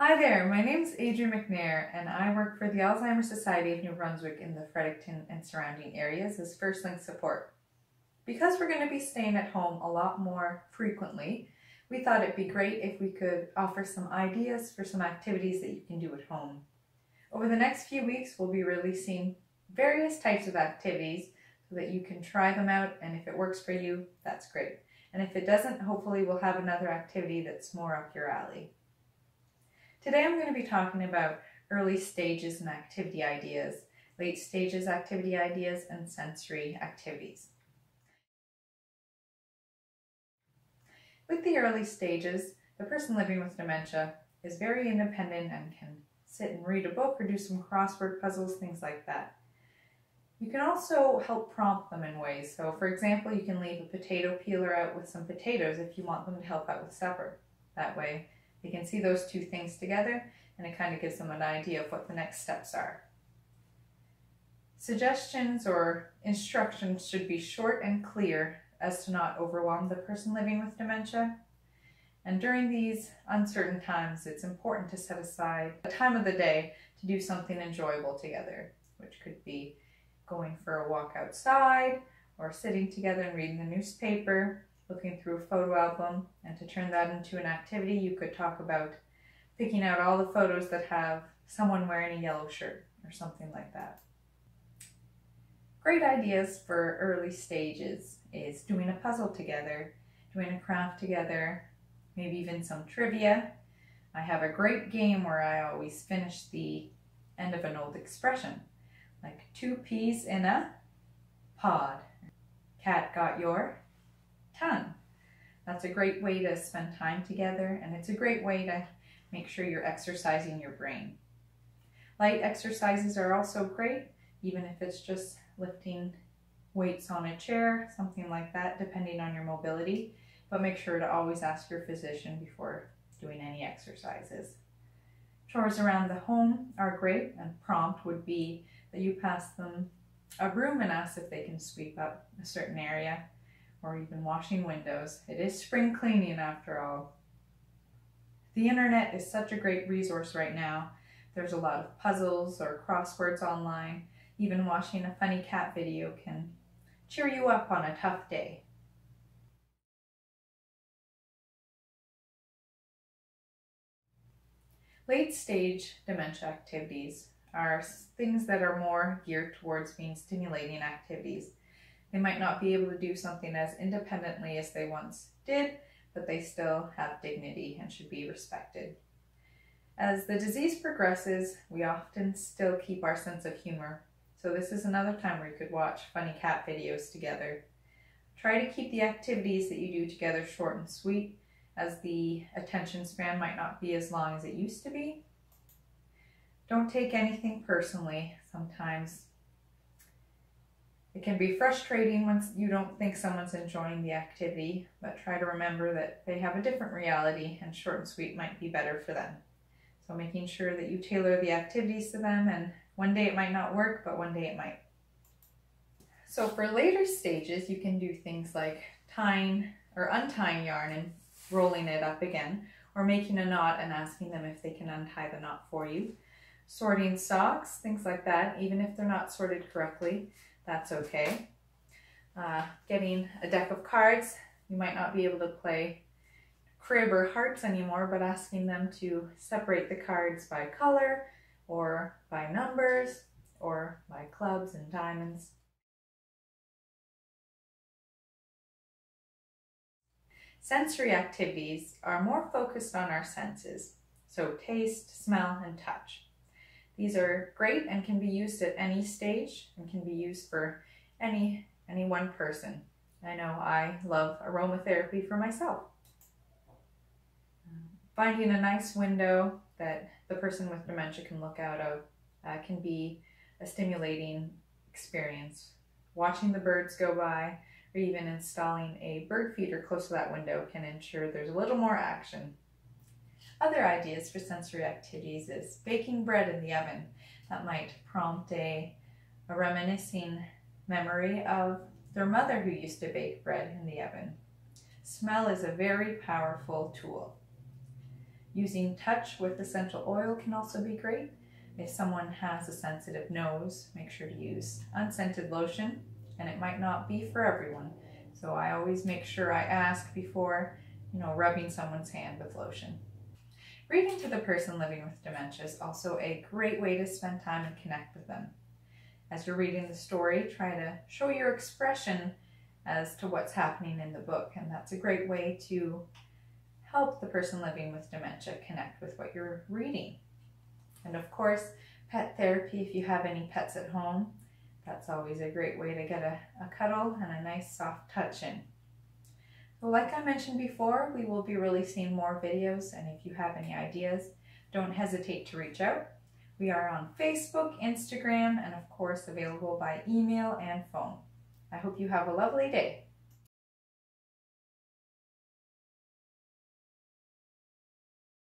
Hi there, my name is Adrienne McNair and I work for the Alzheimer's Society of New Brunswick in the Fredericton and surrounding areas as First Link support. Because we're going to be staying at home a lot more frequently, we thought it'd be great if we could offer some ideas for some activities that you can do at home. Over the next few weeks, we'll be releasing various types of activities so that you can try them out and if it works for you, that's great. And if it doesn't, hopefully we'll have another activity that's more up your alley. Today I'm going to be talking about early stages and activity ideas, late stages activity ideas, and sensory activities. With the early stages, the person living with dementia is very independent and can sit and read a book or do some crossword puzzles, things like that. You can also help prompt them in ways. So for example, you can leave a potato peeler out with some potatoes if you want them to help out with supper. That way they can see those two things together and it kind of gives them an idea of what the next steps are. Suggestions or instructions should be short and clear as to not overwhelm the person living with dementia. And during these uncertain times, it's important to set aside a time of the day to do something enjoyable together, which could be going for a walk outside or sitting together and reading the newspaper looking through a photo album and to turn that into an activity you could talk about picking out all the photos that have someone wearing a yellow shirt or something like that. Great ideas for early stages is doing a puzzle together, doing a craft together, maybe even some trivia. I have a great game where I always finish the end of an old expression, like two peas in a pod. Cat got your tongue. That's a great way to spend time together and it's a great way to make sure you're exercising your brain. Light exercises are also great, even if it's just lifting weights on a chair, something like that, depending on your mobility. But make sure to always ask your physician before doing any exercises. Chores around the home are great and prompt would be that you pass them a broom and ask if they can sweep up a certain area or even washing windows. It is spring cleaning after all. The internet is such a great resource right now. There's a lot of puzzles or crosswords online. Even watching a funny cat video can cheer you up on a tough day. Late stage dementia activities are things that are more geared towards being stimulating activities. They might not be able to do something as independently as they once did, but they still have dignity and should be respected. As the disease progresses, we often still keep our sense of humor. So this is another time where you could watch funny cat videos together. Try to keep the activities that you do together short and sweet as the attention span might not be as long as it used to be. Don't take anything personally. Sometimes it can be frustrating when you don't think someone's enjoying the activity, but try to remember that they have a different reality and short and sweet might be better for them. So making sure that you tailor the activities to them and one day it might not work, but one day it might. So for later stages, you can do things like tying or untying yarn and rolling it up again, or making a knot and asking them if they can untie the knot for you. Sorting socks, things like that, even if they're not sorted correctly that's okay. Uh, getting a deck of cards, you might not be able to play crib or hearts anymore, but asking them to separate the cards by color or by numbers or by clubs and diamonds. Sensory activities are more focused on our senses, so taste, smell, and touch. These are great and can be used at any stage and can be used for any, any one person. I know I love aromatherapy for myself. Finding a nice window that the person with dementia can look out of uh, can be a stimulating experience. Watching the birds go by or even installing a bird feeder close to that window can ensure there's a little more action other ideas for sensory activities is baking bread in the oven. That might prompt a, a reminiscing memory of their mother who used to bake bread in the oven. Smell is a very powerful tool. Using touch with essential oil can also be great. If someone has a sensitive nose, make sure to use unscented lotion, and it might not be for everyone. So I always make sure I ask before, you know, rubbing someone's hand with lotion. Reading to the person living with dementia is also a great way to spend time and connect with them. As you're reading the story, try to show your expression as to what's happening in the book, and that's a great way to help the person living with dementia connect with what you're reading. And of course, pet therapy, if you have any pets at home, that's always a great way to get a, a cuddle and a nice soft touch in. Like I mentioned before, we will be releasing more videos, and if you have any ideas, don't hesitate to reach out. We are on Facebook, Instagram, and of course available by email and phone. I hope you have a lovely day.